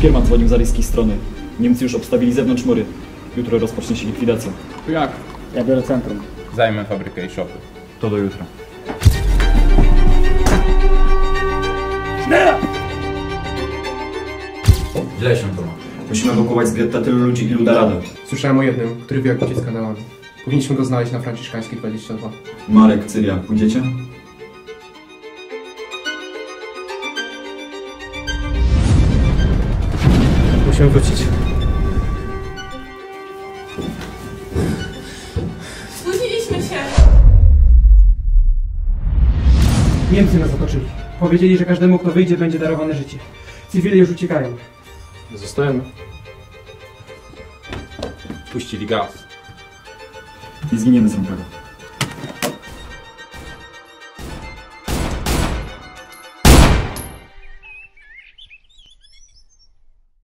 Szpierman dzwonił z aryjskiej strony. Niemcy już obstawili zewnątrz mury. Jutro rozpocznie się likwidacja. To jak? Ja biorę centrum. Zajmę fabrykę i shopy. To do jutra. Źle się to ma. Musimy ewakuować z getta tylu ludzi, ilu da radę. Słyszałem o jednym, który wie jak uciec kanałami. Powinniśmy go znaleźć na Franciszkańskiej 22. Marek, Cyria, pójdziecie? Musimy wrócić. Spóźniliśmy się. Niemcy nas otoczyli. Powiedzieli, że każdemu, kto wyjdzie, będzie darowane życie. Cywile już uciekają. Zostajemy. Puścili gaz. I zginiemy z rąkawa.